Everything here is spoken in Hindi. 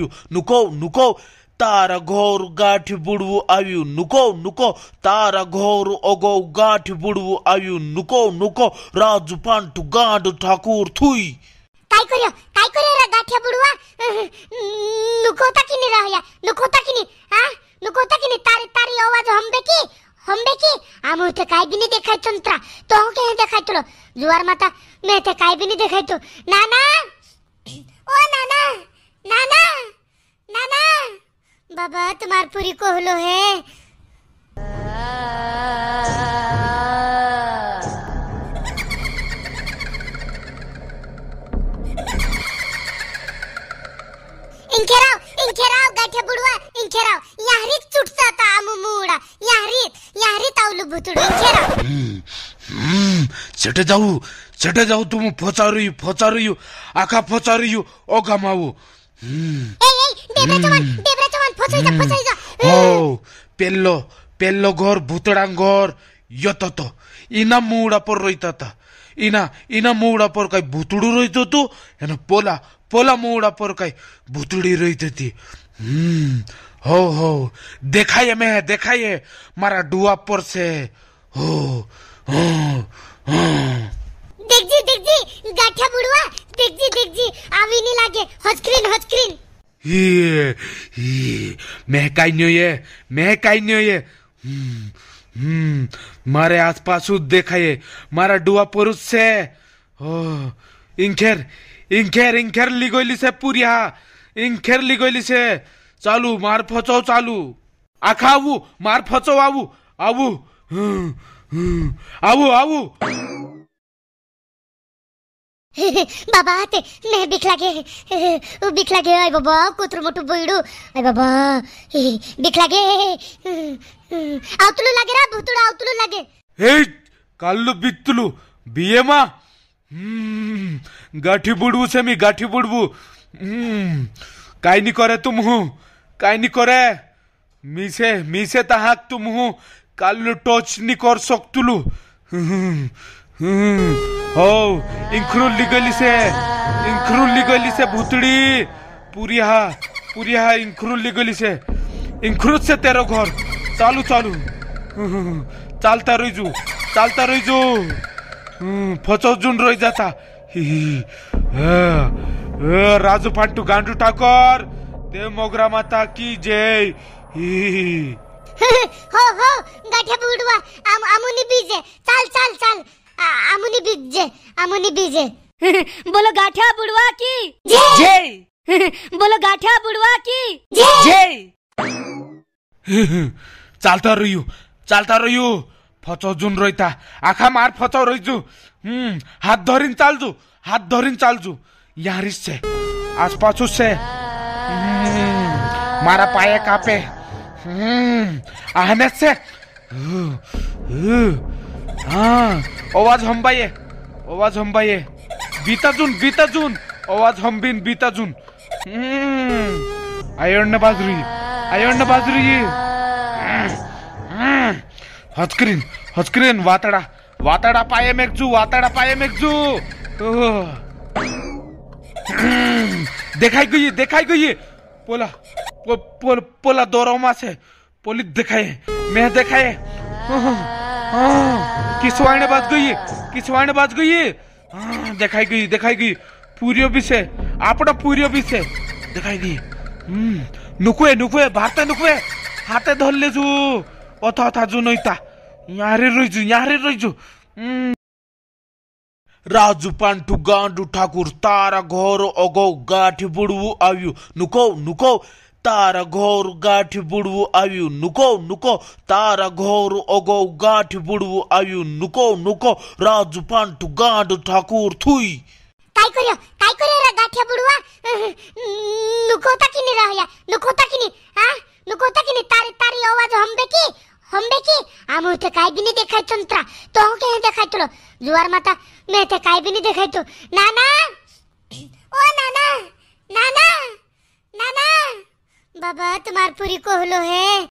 આપ્યું નુકો નુકો તારા ઘોર ગાંઠ બુડવું આવ્યું નુકો નુકો તારા ઘોર ઓગો ગાંઠ બુડવું આવ્યું નુકો નુકો રાજપાંઠ ગાંઠ ઠાકુર થુઈ काय કર્યો काय કર્યો રે ગાંઠિયા બુડવા નુકો તકી ની રહ્યા નુકો તકી ની હા નુકો તકી ની તારી તારી અવાજ હંબે કી हंबे की आम होते काय भी नहीं देखा चंत्रा तो हो क्या देखा तुरो जुआर माता मैं ते काय भी नहीं देखा तो ना ना बाबा तुम्हार पूरी कोहलो है। इंखेराव इंखेराव गाठ्या बुडवा इंखेराव याहरीत चुटचा आता आमू मुडा। याहरीत याहरीत आवलू भुतुडू। इंखेराव हम्म, सेटे जाऊ सेटे जाऊ तुम फोचारुयु फोचारुयु आखा फोचारुयु ओ गमाऊ ए ए देब्रा चमान देब्रा चमान फसाई जा फसाई जा हो पेल्लो पेल्लो घर भुतडा घर। येतो तो इना मुडा पर रोयतात इना इना मुडा पर काय भुतडू रोयतो तू? एना पोला पोला मुडा पर काय भुतडी रोयत ती। हम्म हो हो। देखाये मैं देखाये मारा डुआ पर से। हो हो हो। देखजी देखजी गाठ्या बुडवा देखजी देखजी आवी नहीं लागे। हस्क्रीन। हस्क्रीन ये ये मैं काय नहीं है मैं काय नहीं है हम्म, हम्म, मारे आसपास देखाये मारा डुआ पुरुष से. ओ इंखेर इंखेर इंखेर लिगोली से पूरी हा. इंखेर लिगोली से. चालू मार फचो चालू. बाबा, ते मैं बिखला गे बिखला गे आई बाबा, कुत्र मोटू बुइडू आई बाबा, बिखला गे అవుతులు లగేరా భూతుడు అవుతులు లగే హే కళ్ళు బిత్తులు బియ్యమా गाठी बुड़बू से मी गाठी बुड़बू। हम्म, काय नहीं करे तुम हूँ काय नहीं करे। मीसे मीसे तहाक तुम हूँ काल टोच नहीं कर सकतुलू हो इंखरुल्ली गली से इंखरुल्ली गली से भूतड़ी। पूरिया पूरिया इंखरुल्ली गली से। इंखरुद से तेरा घर। चालू चालू। हम्म, चालता रही जू चालता रही जू हम्म, फचो जून रही जाता। राजू फांटू गांडू ठाकर। देव मोगरा माता की जय। हो हो, गाठ्या बुडवा। आम, आमुनी बीजे। चाल चाल चाल। आ- आमुनी बीजे आमुनी बीजे बोलो गाठा बुड़वा की जय बोलो गाठा बुड़वा की जय चालता रह्यो चालता रह्यो फचवजून रहिता आखा मार फचव रहिजू हम्म हात धरिन चालजू हात धरिन चालजू यारिस से आसपास से हम्म, मारा पाया कापे हम्म, आहने से हु, हु, हाँ आवाज़ हंबाये आवाज़ हंबाये बीताजून बीताजून। आवाज़ हंबीन बीताजून। हम्म, आयर्ण बाजरी। आयर्ण बाजरी। हचक्रीन हचक्रीन वातडा। वातडा पाये मेघजू वातडा पाये मेघजू. हम्म, देखाई गई देखाई गई पोला पो, पो, पोला दोरोमा से। पोली देखाए मैं देखाए किसवाने बात गई किसवाने बात गई हाँ, दिखाई गई दिखाई गई। पूरी विषय आपड़ा पूरी विषय दिखाई गई। हम्म, नुकुए नुकुए, भारत नुकुए। हाथे धरले जु। अथ, अथा, जु नैता यहाँ रहिजु यहाँ जो। हम्म। राजू पांडु, गांडू ठाकुर, तारा, घर, अगौ, गाठी, बुड़वू, आयु। नुको नुको Tara ghor gati budu ayu nuko nuko. Tara ghor ogo gati budu ayu nuko nuko. Raju pantu gadu takur thui. Kai kuryo, kai kuryo ra gati budua. Nuko ta kini ra hoya, nuko ta kini, ha? Nuko ta kini tari tari awaz hambe ki, hambe ki. Amu te kai bini dekhai chuntra. Tohon kya dekhai chulo? Juar mata, me te kai bini dekhai chulo. Na na. बाबा तुम्हार पूरी कोहलो है।